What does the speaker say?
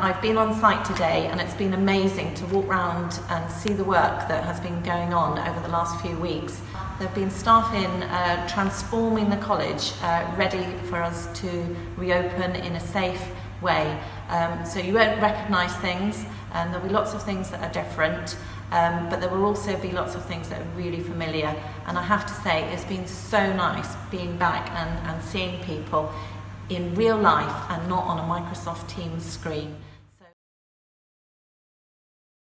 I've been on site today and it's been amazing to walk around and see the work that has been going on over the last few weeks. There have been staff in uh, transforming the college, uh, ready for us to reopen in a safe way. Um, so you won't recognise things and there'll be lots of things that are different. Um, but there will also be lots of things that are really familiar. And I have to say, it's been so nice being back and, and seeing people in real life and not on a Microsoft Teams screen.